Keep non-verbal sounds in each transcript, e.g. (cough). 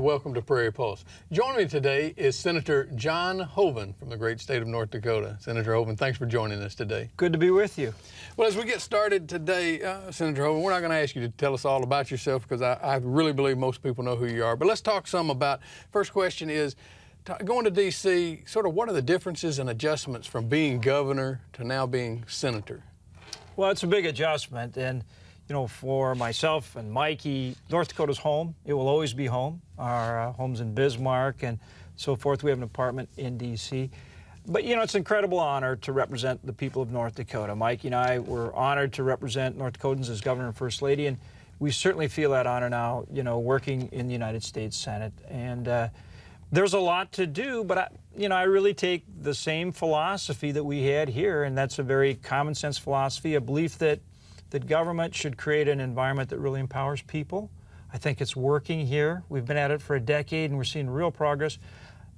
And welcome to Prairie Pulse. Joining me today is Senator John Hoeven from the great state of North Dakota. Senator Hoeven, thanks for joining us today. Good to be with you. Well, as we get started today, uh, Senator Hoeven, we're not going to ask you to tell us all about yourself because I, I, really believe most people know who you are. But let's talk some about. First question is going to D.C., sort of what are the differences and adjustments from being governor to now being senator? Well, it's a big adjustment. And you know, for myself and Mikey, North Dakota's home. It will always be home. Our uh, home's in Bismarck and so forth. We have an apartment in D.C. But, you know, it's an incredible honor to represent the people of North Dakota. Mikey and I were honored to represent North Dakotans as Governor and First Lady, and we certainly feel that honor now, you know, working in the United States Senate. And uh, there's a lot to do, but, I, you know, I really take the same philosophy that we had here, and that's a very common sense philosophy, a belief that that government should create an environment that really empowers people. I think it's working here. We've been at it for a decade and we're seeing real progress.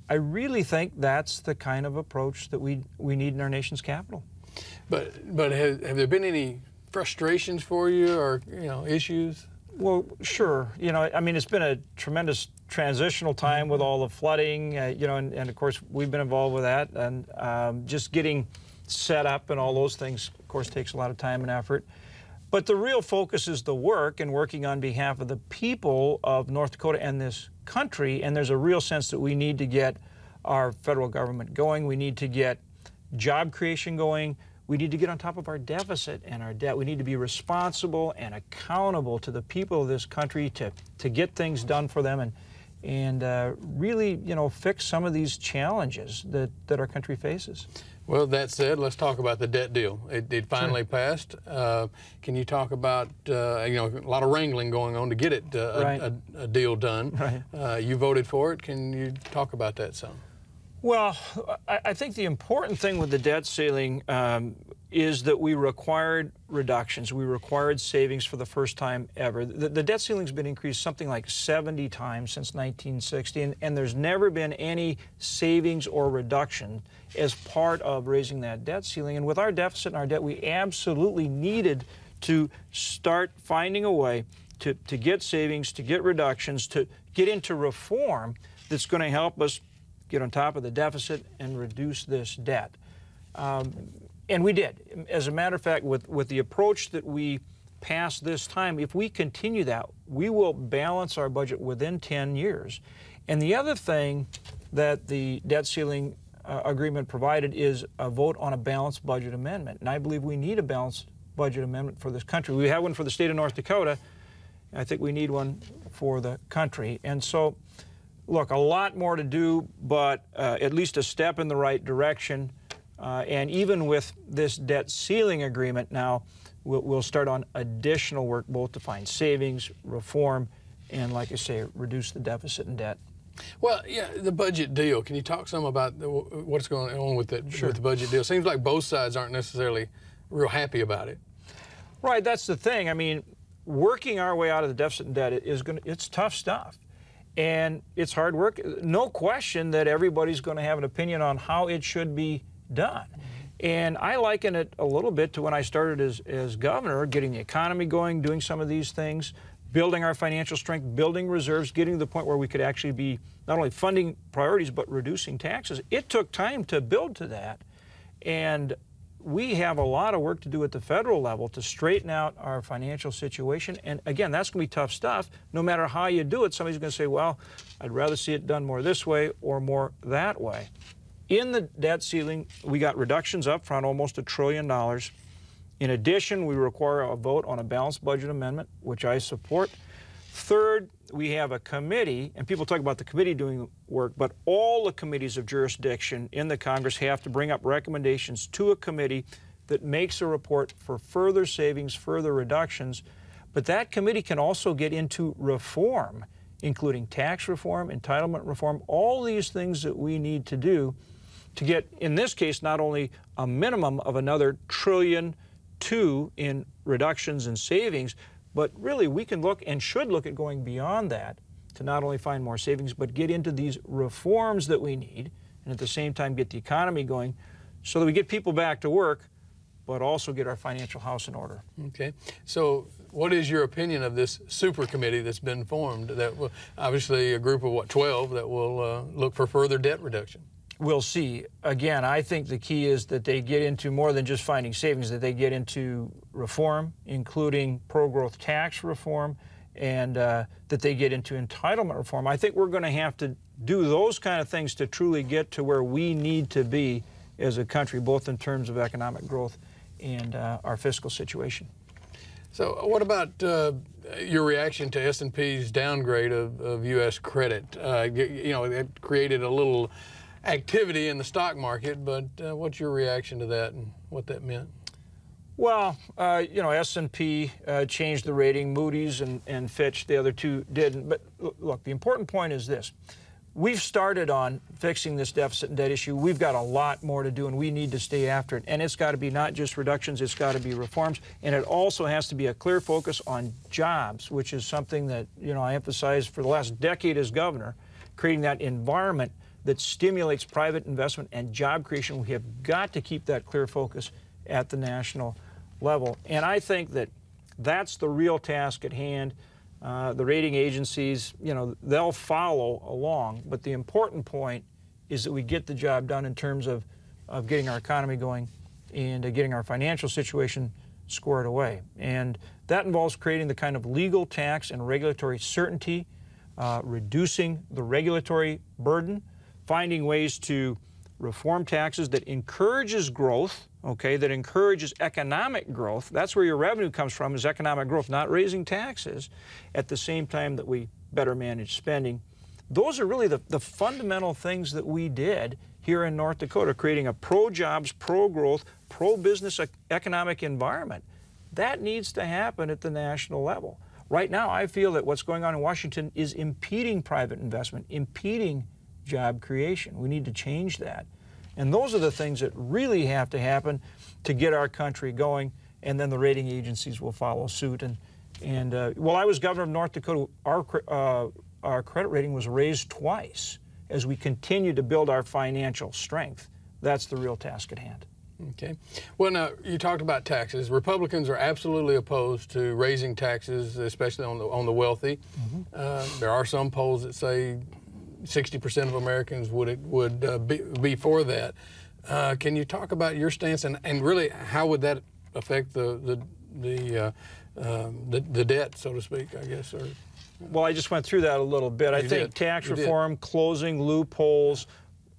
I really think that's the kind of approach that we, we need in our nation's capital. But, but have, have there been any frustrations for you or you know issues? Well, sure. You know, I mean, it's been a tremendous transitional time with all the flooding, uh, you know, and, and, of course we've been involved with that, and um, just getting set up and all those things, of course, takes a lot of time and effort. But the real focus is the work and working on behalf of the people of North Dakota and this country. And there's a real sense that we need to get our federal government going. We need to get job creation going. We need to get on top of our deficit and our debt. We need to be responsible and accountable to the people of this country to, to get things done for them and, and uh, really, you know, fix some of these challenges that, that our country faces. Well, that said, let's talk about the debt deal. It, it finally sure. passed. Uh, can you talk about, uh, you know, a lot of wrangling going on to get it uh, right. a, a, deal done. Right. Uh, you voted for it. Can you talk about that some? Well, I, I think the important thing with the debt ceiling um, is that we required reductions. We required savings for the first time ever. The, the debt ceiling's been increased something like 70 times since 1960, and, and there's never been any savings or reduction as part of raising that debt ceiling. And with our deficit and our debt, we absolutely needed to start finding a way to, to get savings, to get reductions, to get into reform that's going to help us get on top of the deficit and reduce this debt. Um, and we did. As a matter of fact, with, with the approach that we passed this time, if we continue that, we will balance our budget within 10 years. And the other thing that the debt ceiling uh, agreement provided is a vote on a balanced budget amendment. And I believe we need a balanced budget amendment for this country. We have one for the state of North Dakota. I think we need one for the country. And so, look, a lot more to do, but uh, at least a step in the right direction. Uh, and even with this debt ceiling agreement now, we'll, we'll start on additional work both to find savings, reform, and like I say, reduce the deficit and debt. Well, yeah, the budget deal. Can you talk some about the, what's going on with the, sure. with the budget deal? Seems like both sides aren't necessarily real happy about it. Right, that's the thing. I mean, working our way out of the deficit and debt is going it's tough stuff. And it's hard work. No question that everybody's going to have an opinion on how it should be done. And I liken it a little bit to when I started as, as governor, getting the economy going, doing some of these things, building our financial strength, building reserves, getting to the point where we could actually be not only funding priorities but reducing taxes. It took time to build to that. And we have a lot of work to do at the federal level to straighten out our financial situation. And again, that's going to be tough stuff. No matter how you do it, somebody's going to say, well, I'd rather see it done more this way or more that way. In the debt ceiling, we got reductions up front, almost a trillion dollars. In addition, we require a vote on a balanced budget amendment, which I support. Third, we have a committee, and people talk about the committee doing work, but all the committees of jurisdiction in the Congress have to bring up recommendations to a committee that makes a report for further savings, further reductions. But that committee can also get into reform, including tax reform, entitlement reform, all these things that we need to do to get, in this case, not only a minimum of another trillion two in reductions and savings, but really we can look and should look at going beyond that to not only find more savings, but get into these reforms that we need and at the same time get the economy going so that we get people back to work, but also get our financial house in order. Okay. So what is your opinion of this super committee that's been formed? That will, obviously a group of what 12 that will uh, look for further debt reduction. We'll see. Again, I think the key is that they get into more than just finding savings, that they get into reform, including pro growth tax reform, and uh, that they get into entitlement reform. I think we're going to have to do those kind of things to truly get to where we need to be as a country, both in terms of economic growth and uh, our fiscal situation. So, what about uh, your reaction to S&P's downgrade of, of U.S. credit? Uh, you know, it created a little activity in the stock market, but uh, what's your reaction to that and what that meant? Well, uh, you know, S&P uh, changed the rating. Moody's and, and Fitch, the other two didn't. But look, the important point is this. We've started on fixing this deficit and debt issue. We've got a lot more to do, and we need to stay after it. And it's got to be not just reductions, it's got to be reforms. And it also has to be a clear focus on jobs, which is something that, you know, I emphasized for the last decade as governor, creating that environment that stimulates private investment and job creation. We have got to keep that clear focus at the national level. And I think that that's the real task at hand. Uh, the rating agencies, you know, they'll follow along, but the important point is that we get the job done in terms of, of getting our economy going and uh, getting our financial situation squared away. And that involves creating the kind of legal, tax, and regulatory certainty, uh, reducing the regulatory burden, finding ways to reform taxes that encourages growth, okay, that encourages economic growth. That's where your revenue comes from is economic growth, not raising taxes at the same time that we better manage spending. Those are really the, the fundamental things that we did here in North Dakota, creating a pro-jobs, pro-growth, pro-business economic environment. That needs to happen at the national level. Right now, I feel that what's going on in Washington is impeding private investment, impeding job creation. We need to change that. And those are the things that really have to happen to get our country going, and then the rating agencies will follow suit. And, and uh, while I was governor of North Dakota, our, uh, our credit rating was raised twice as we continue to build our financial strength. That's the real task at hand. Okay. Well, now you talked about taxes. Republicans are absolutely opposed to raising taxes, especially on the on the wealthy. Mm -hmm. uh, there are some polls that say 60% of Americans would it would uh, be, be for that. Uh, can you talk about your stance and, and really how would that affect the the the, uh, um, the, the debt, so to speak, I guess? Or, well, I just went through that a little bit. I think did. tax you reform, did. closing loopholes,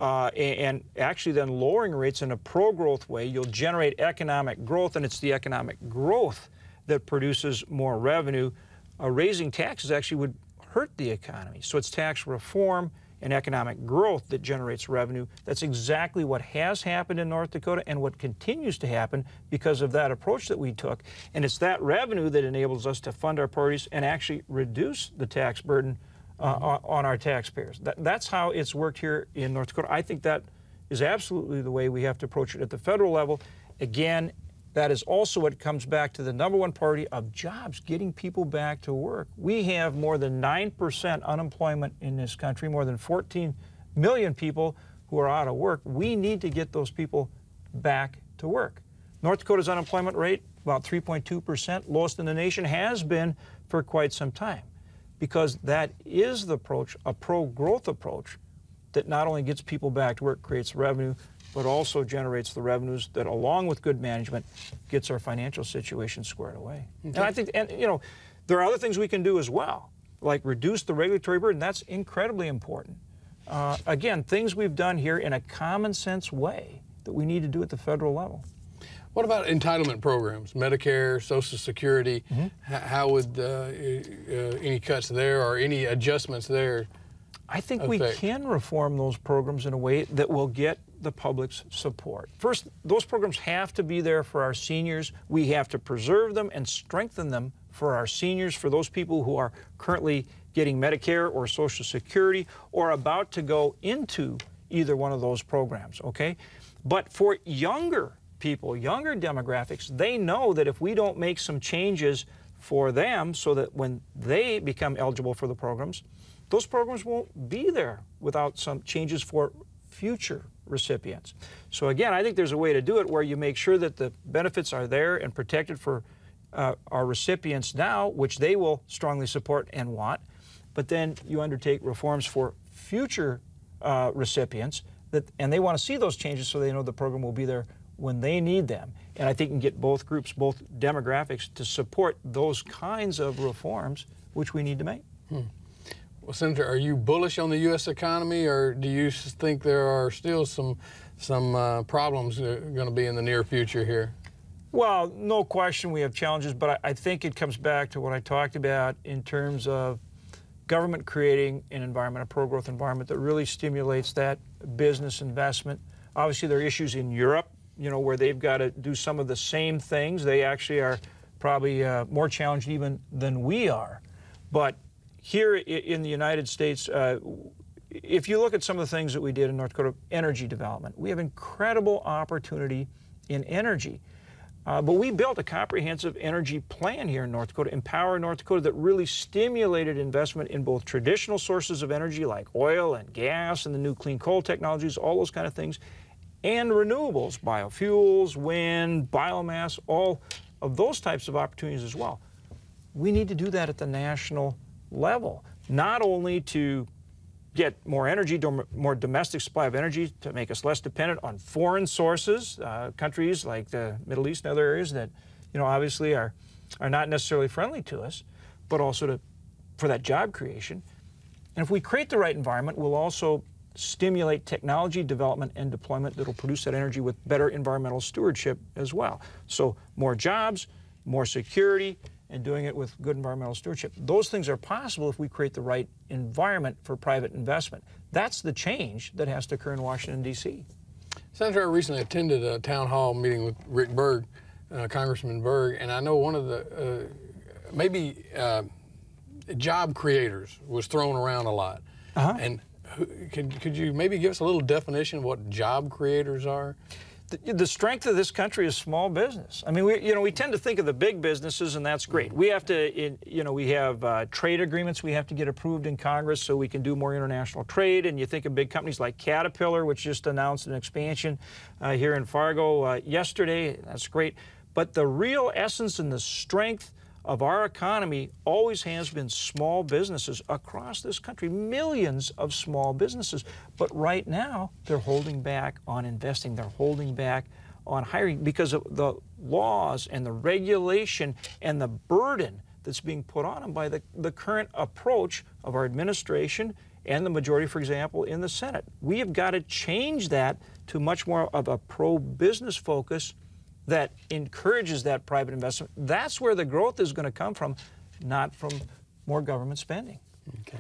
uh, and, and, actually then lowering rates in a pro-growth way, you'll generate economic growth, and it's the economic growth that produces more revenue. Uh, raising taxes actually would hurt the economy. So it's tax reform and economic growth that generates revenue. That's exactly what has happened in North Dakota and what continues to happen because of that approach that we took. And it's that revenue that enables us to fund our parties and actually reduce the tax burden uh, mm-hmm. on our taxpayers. That, that's how it's worked here in North Dakota. I think that is absolutely the way we have to approach it at the federal level. Again, that is also what comes back to the number one priority of jobs, getting people back to work. We have more than 9% unemployment in this country, more than 14 million people who are out of work. We need to get those people back to work. North Dakota's unemployment rate, about 3.2%, lowest in the nation, has been for quite some time because that is the approach, a pro growth approach that not only gets people back to work, creates revenue, but also generates the revenues that, along with good management, gets our financial situation squared away. Okay. And I think, and you know, there are other things we can do as well, like reduce the regulatory burden. That's incredibly important. Uh, again, things we've done here in a common sense way that we need to do at the federal level. What about entitlement programs, Medicare, Social Security? Mm -hmm. How would uh, uh, any cuts there or any adjustments there? I think affect? we can reform those programs in a way that will get the public's support. First, those programs have to be there for our seniors. We have to preserve them and strengthen them for our seniors, for those people who are currently getting Medicare or Social Security or about to go into either one of those programs, okay? But for younger people, younger demographics, they know that if we don't make some changes for them so that when they become eligible for the programs, those programs won't be there without some changes for future recipients. So again, I think there's a way to do it where you make sure that the benefits are there and protected for uh, our recipients now, which they will strongly support and want, but then you undertake reforms for future uh, recipients that, and they want to see those changes so they know the program will be there when they need them. And I think you can get both groups, both demographics, to support those kinds of reforms which we need to make. Hmm. Well, Senator, are you bullish on the U.S. economy, or do you think there are still some some uh, problems going to be in the near future here? Well, no question we have challenges, but I, I think it comes back to what I talked about in terms of government creating an environment, a pro-growth environment that really stimulates that business investment. Obviously, there are issues in Europe, you know, where they've got to do some of the same things. They actually are probably uh, more challenged even than we are. But here in the United States, uh, if you look at some of the things that we did in North Dakota, energy development, we have incredible opportunity in energy. Uh, but we built a comprehensive energy plan here in North Dakota, Empower North Dakota, that really stimulated investment in both traditional sources of energy like oil and gas and the new clean coal technologies, all those kind of things, and renewables, biofuels, wind, biomass, all of those types of opportunities as well. We need to do that at the national level, not only to get more energy, more domestic supply of energy to make us less dependent on foreign sources, uh, countries like the Middle East and other areas that, you know, obviously are, are not necessarily friendly to us, but also to, for that job creation. And if we create the right environment, we'll also stimulate technology development and deployment that will produce that energy with better environmental stewardship as well. So more jobs, more security, and doing it with good environmental stewardship. Those things are possible if we create the right environment for private investment. That's the change that has to occur in Washington, D.C. Senator, I recently attended a town hall meeting with Rick Berg, uh, Congressman Berg, and I know one of the uh, maybe uh, job creators was thrown around a lot. -huh. And could, could you maybe give us a little definition of what job creators are? The, the, strength of this country is small business. I mean, we, you know, we tend to think of the big businesses, and that's great. We have to, in, you know, we have uh, trade agreements we have to get approved in Congress so we can do more international trade. And you think of big companies like Caterpillar, which just announced an expansion uh, here in Fargo uh, yesterday. That's great. But the real essence and the strength of our economy always has been small businesses across this country, millions of small businesses. But right now, they're holding back on investing, they're holding back on hiring because of the laws and the regulation and the burden that's being put on them by the, the current approach of our administration and the majority, for example, in the Senate. We have got to change that to much more of a pro business focus that encourages that private investment, that's where the growth is going to come from, not from more government spending. Okay.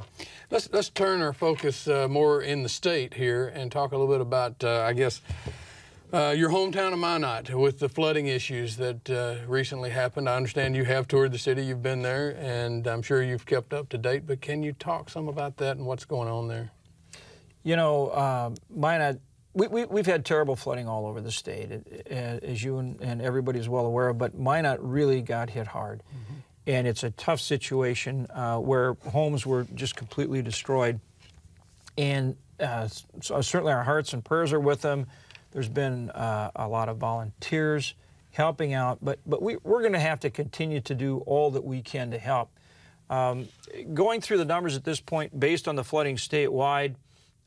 Let's, let's turn our focus uh, more in the state here and talk a little bit about, uh, I guess, uh, your hometown of Minot with the flooding issues that uh, recently happened. I understand you have toured the city, you've been there, and I'm sure you've kept up to date, but can you talk some about that and what's going on there? You know, uh, Minot we, we, we've had terrible flooding all over the state, as you and, and everybody is well aware of, but Minot really got hit hard. Mm -hmm. And it's a tough situation uh, where homes were just completely destroyed. And uh, so certainly our hearts and prayers are with them. There's been uh, a lot of volunteers helping out, but, but we, we're going to have to continue to do all that we can to help. Um, going through the numbers at this point, based on the flooding statewide,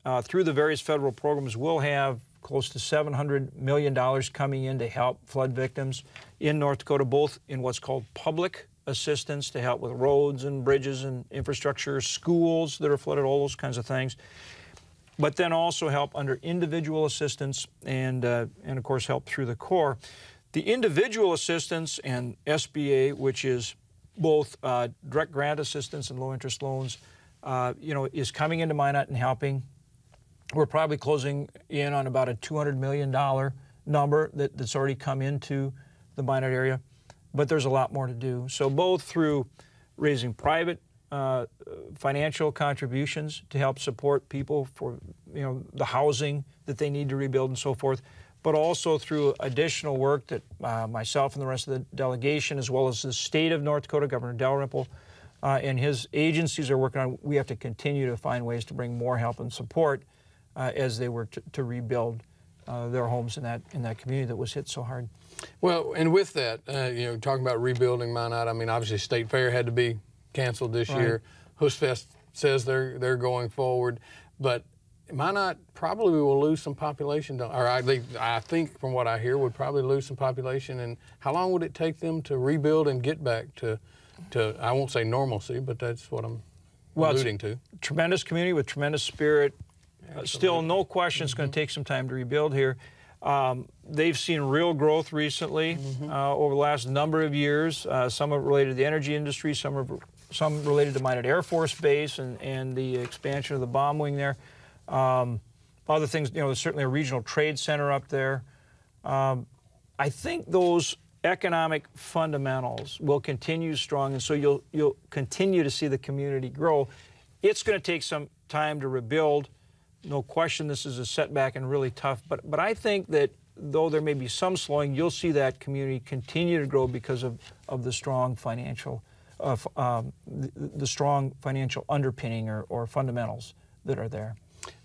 uh, through the various federal programs, we'll have close to $700 million coming in to help flood victims in North Dakota, both in what's called public assistance to help with roads and bridges and infrastructure, schools that are flooded, all those kinds of things. But then also help under individual assistance and, uh, and of course, help through the Corps. The individual assistance and SBA, which is both uh, direct grant assistance and low interest loans, uh, you know, is coming into Minot and helping we're probably closing in on about a $200 million number that, that's already come into the Minot area, but there's a lot more to do. So both through raising private uh, financial contributions to help support people for you know the housing that they need to rebuild and so forth, but also through additional work that uh, myself and the rest of the delegation, as well as the state of North Dakota, Governor Dalrymple, uh, and his agencies are working on. We have to continue to find ways to bring more help and support uh, as they were to, to rebuild uh, their homes in that in that community that was hit so hard. Well, and with that, uh, you know, talking about rebuilding Minot, I mean, obviously State Fair had to be canceled this Right. year. Høstfest says they're they're going forward, but Minot probably will lose some population. Or I, I think from what I hear, would probably lose some population. And how long would it take them to rebuild and get back to, to I won't say normalcy, but that's what I'm Well, alluding to. tremendous community with tremendous spirit. Uh, still, no question, it's going to take some time to rebuild here. Um, they've seen real growth recently uh, over the last number of years. Uh, some are related to the energy industry, some are some related to Minot Air Force Base and, and the expansion of the bomb wing there. Um, other things, you know, there's certainly a regional trade center up there. Um, I think those economic fundamentals will continue strong, and so you'll you'll continue to see the community grow. It's going to take some time to rebuild. No question, this is a setback and really tough. But but I think that though there may be some slowing, you'll see that community continue to grow because of of the strong financial, uh, um, the, the strong financial underpinning or, or fundamentals that are there.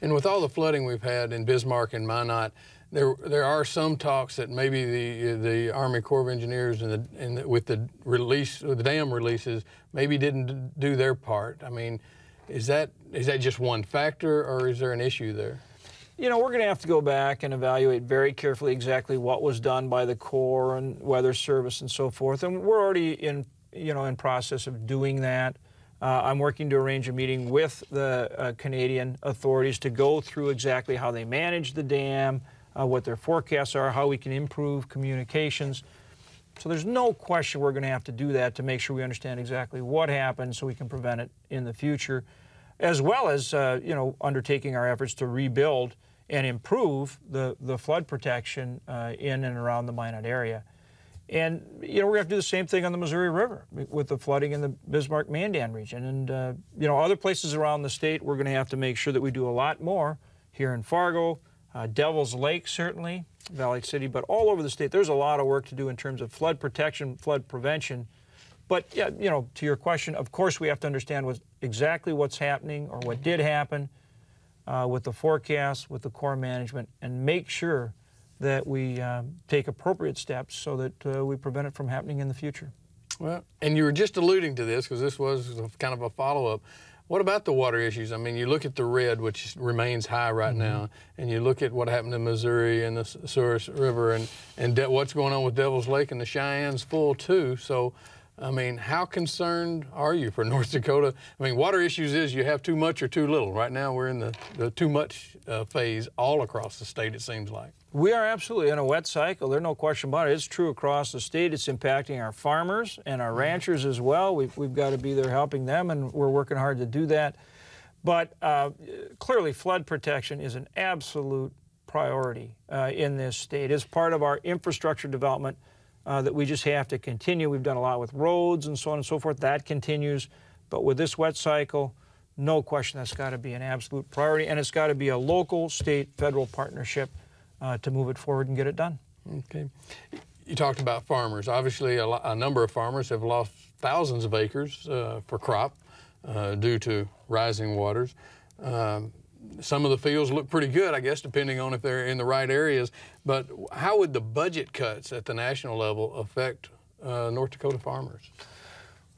And with all the flooding we've had in Bismarck and Minot, there there are some talks that maybe the the Army Corps of Engineers and the and the, with the release the dam releases maybe didn't do their part. I mean, is that is that just one factor or is there an issue there? You know, we're going to have to go back and evaluate very carefully exactly what was done by the Corps and Weather Service and so forth. And we're already in, you know, in process of doing that. Uh, I'm working to arrange a meeting with the uh, Canadian authorities to go through exactly how they manage the dam, uh, what their forecasts are, how we can improve communications. So there's no question we're going to have to do that to make sure we understand exactly what happened so we can prevent it in the future, as well as uh, you know undertaking our efforts to rebuild and improve the, the flood protection uh, in and around the Minot area. And you know we're going to have to do the same thing on the Missouri River with the flooding in the Bismarck-Mandan region, and uh, you know other places around the state. We're going to have to make sure that we do a lot more here in Fargo, uh, Devil's Lake certainly, Valley City, but all over the state. There's a lot of work to do in terms of flood protection, flood prevention. But yeah, you know, to your question, of course we have to understand exactly what's happening or what did happen uh, with the forecast, with the Corps management, and make sure that we um, take appropriate steps so that uh, we prevent it from happening in the future. Well, and you were just alluding to this because this was kind of a follow-up. What about the water issues? I mean, you look at the red, which remains high right now, and you look at what happened in Missouri and the Souris River, and and De- what's going on with Devil's Lake and the Sheyenne's full too. So, I mean, how concerned are you for (laughs) North Dakota? I mean, water issues is you have too much or too little. Right now, we're in the, the too much uh, phase all across the state. It seems like. We are absolutely in a wet cycle. There's no question about it. It's true across the state. It's impacting our farmers and our ranchers as well. We've, we've got to be there helping them, and we're working hard to do that. But uh, clearly, flood protection is an absolute priority uh, in this state. It's part of our infrastructure development uh, that we just have to continue. We've done a lot with roads and so on and so forth. That continues. But with this wet cycle, no question that's got to be an absolute priority, and it's got to be a local, state, federal partnership uh, to move it forward and get it done. Okay. You talked about farmers. Obviously, a, a number of farmers have lost thousands of acres uh, for crop uh, due to rising waters. Um, some of the fields look pretty good, I guess, depending on if they're in the right areas. But how would the budget cuts at the national level affect uh, North Dakota farmers?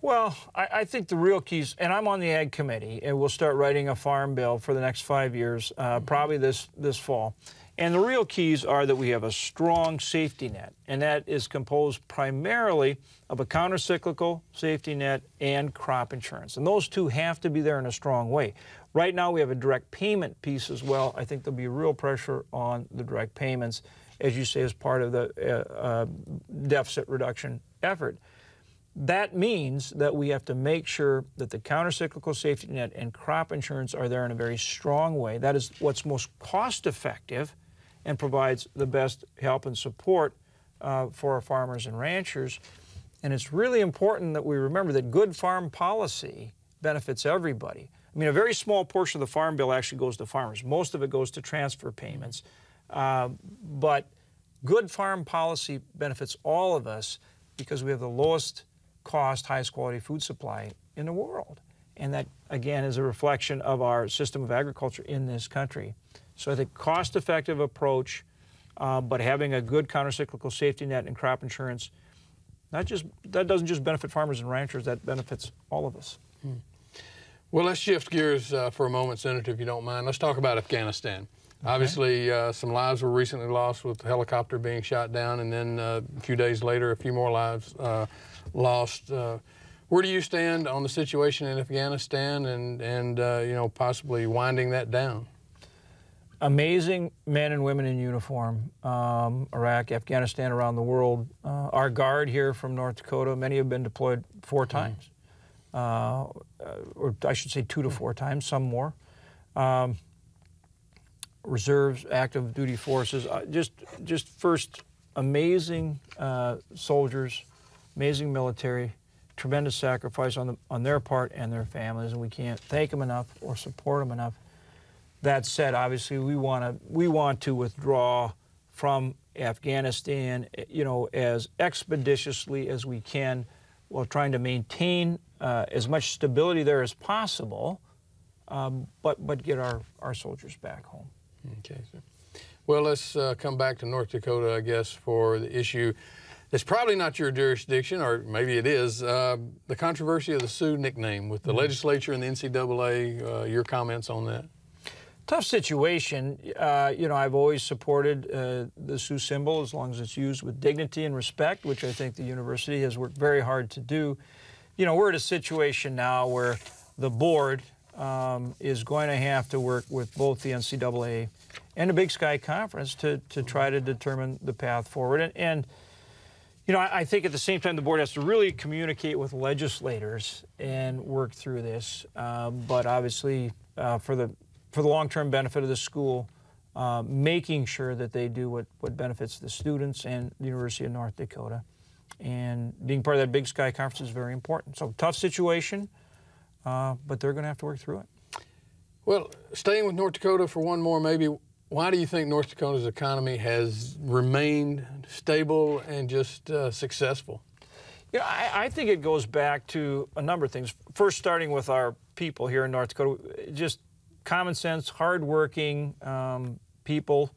Well, I, I think the real keys, and I'm on the Ag Committee, and we'll start writing a farm bill for the next five years, uh, probably this, this fall. And the real keys are that we have a strong safety net, and that is composed primarily of a countercyclical safety net and crop insurance. And those two have to be there in a strong way. Right now, we have a direct payment piece as well. I think there'll be real pressure on the direct payments, as you say, as part of the uh, uh, deficit reduction effort. That means that we have to make sure that the countercyclical safety net and crop insurance are there in a very strong way. That is what's most cost effective and provides the best help and support uh, for our farmers and ranchers. And it's really important that we remember that good farm policy benefits everybody. I mean, a very small portion of the farm bill actually goes to farmers. Most of it goes to transfer payments. Uh, but good farm policy benefits all of us because we have the lowest cost, highest quality food supply in the world. And that, again, is a reflection of our system of agriculture in this country. So I think cost effective approach uh, but having a good countercyclical safety net and crop insurance, not just that doesn't just benefit farmers and ranchers, that benefits all of us. Hmm. Well, let's shift gears uh, for a moment, Senator, if you don't mind. Let's talk about Afghanistan. Okay. Obviously, uh, some lives were recently lost with the helicopter being shot down, and then uh, a few days later, a few more lives uh, lost. Uh, where do you stand on the situation in Afghanistan, and and uh, you know possibly winding that down? Amazing men and women in uniform, um, Iraq, Afghanistan, around the world. our guard here from North Dakota, many have been deployed four mm-hmm. times. Uh, or I should say two to four times, some more. Um, reserves, active duty forces, uh, just, just first amazing uh, soldiers, amazing military, tremendous sacrifice on, the, on their part and their families, and we can't thank them enough or support them enough. That said, obviously, we want to we want to withdraw from Afghanistan, you know, as expeditiously as we can, while trying to maintain uh, as much stability there as possible, um, but, but get our, our soldiers back home. Okay, sir. Well, let's uh, come back to North Dakota, I guess, for the issue It's probably not your jurisdiction, or maybe it is, uh, the controversy of the Sioux nickname with the mm -hmm. legislature and the NCAA. Uh, your comments on that? Tough situation. Uh, you know, I've always supported uh, the Sioux symbol as long as it's used with dignity and respect, which I think the university has worked very hard to do you know, we're at a situation now where the board um, is going to have to work with both the NCAA and the Big Sky Conference to, to try to determine the path forward. And, and you know, I, I, think at the same time the board has to really communicate with legislators and work through this. Uh, but obviously, uh, for the for the long-term benefit of the school, uh, making sure that they do what, what benefits the students and the University of North Dakota and being part of that Big Sky Conference is very important. So tough situation, uh, but they're going to have to work through it. Well, staying with North Dakota for one more, maybe. Why do you think North Dakota's economy has remained stable and just uh, successful? Yeah, I, I, think it goes back to a number of things. First, starting with our people here in North Dakota, just common sense, hardworking um, people.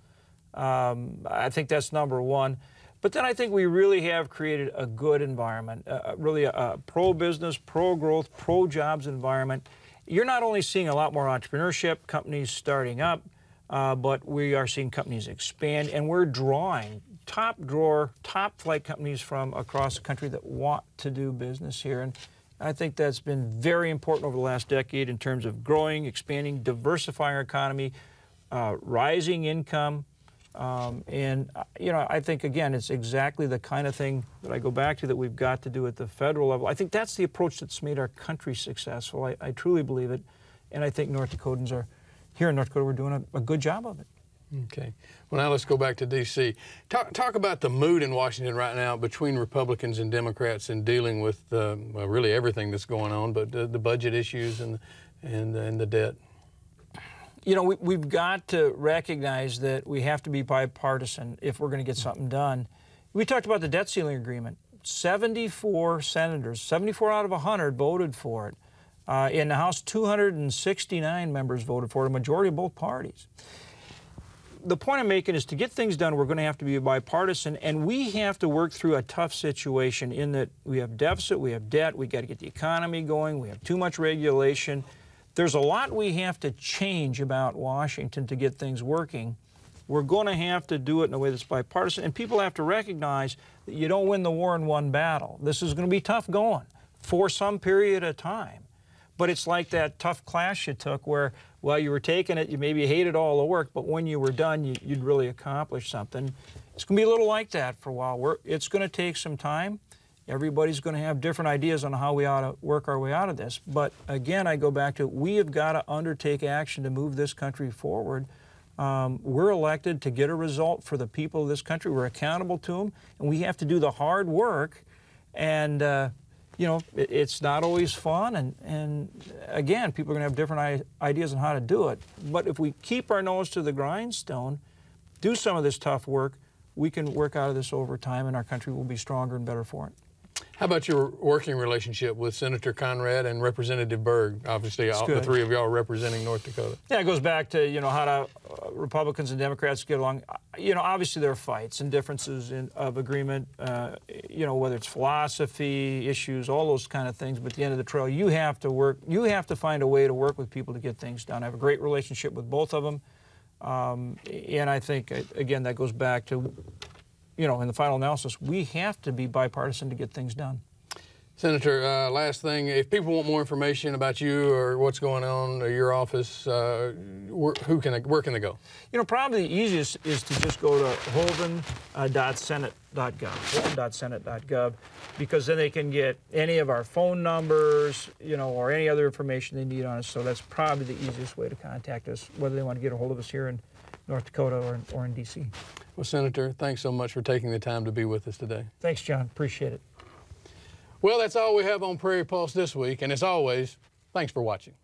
Um, I think that's number one. But then I think we really have created a good environment, uh, really a, a pro-business, pro-growth, pro-jobs environment. You're not only seeing a lot more entrepreneurship, companies starting up, uh, but we are seeing companies expand, and we're drawing top drawer, top flight companies from across the country that want to do business here. And I think that's been very important over the last decade in terms of growing, expanding, diversifying our economy, uh, rising income, um, and, uh, you know, I think, again, it's exactly the kind of thing that I go back to that we've got to do at the federal level. I think that's the approach that's made our country successful. I, I truly believe it. And I think North Dakotans are, here in North Dakota, we're doing a, a good job of it. Okay. Well, now let's go back to D.C. Talk, talk about the mood in Washington right now between Republicans and Democrats in dealing with uh, well, really everything that's going on, but the budget issues and, and, and the debt you know, we, have got to recognize that we have to be bipartisan if we're going to get something done. We talked about the debt ceiling agreement. 74 senators, 74 out of 100 voted for it. Uh, in the House, 269 members voted for it, a majority of both parties. The point I'm making is to get things done, we're going to have to be bipartisan, and we have to work through a tough situation in that we have deficit, we have debt, we got to get the economy going, we have too much regulation. There's a lot we have to change about Washington to get things working. We're going to have to do it in a way that's bipartisan, and people have to recognize that you don't win the war in one battle. This is going to be tough going for some period of time. But it's like that tough class you took where, while you were taking it, you maybe hated all the work, but when you were done, you, would really accomplish something. It's going to be a little like that for a while. We're, it's going to take some time. Everybody's going to have different ideas on how we ought to work our way out of this. But again, I go back to we have got to undertake action to move this country forward. Um, we're elected to get a result for the people of this country. We're accountable to them, and we have to do the hard work. And uh, you know, it, it's not always fun. And and again, people are going to have different ideas on how to do it. But if we keep our nose to the grindstone, do some of this tough work, we can work out of this over time, and our country will be stronger and better for it. How about your working relationship with Senator Conrad and Representative Berg? Obviously, all, the three of y'all representing North Dakota. Yeah, it goes back to you know how to uh, Republicans and Democrats get along. Uh, You know, obviously there are fights and differences in, of agreement. Uh, you know, whether it's philosophy issues, all those kind of things. But at the end of the trail, you have to work. You have to find a way to work with people to get things done. I have a great relationship with both of them, um, and I think uh, again that goes back to, you know, in the final analysis, we have to be bipartisan to get things done. Senator, uh, last thing, if people want more information about you or what's going on or your office, uh, where, who can they, where can they go? You know, probably the easiest is to just go to hoeven.senate.gov, hoeven.senate.gov, because then they can get any of our phone numbers, you know, or any other information they need on us. So that's probably the easiest way to contact us, whether they want to get a hold of us here in North Dakota or, or in D.C. Well, Senator, thanks so much for taking the time to be with us today. Thanks, John. Appreciate it. Well, that's all we have on Prairie Pulse this week, and as always, thanks for watching.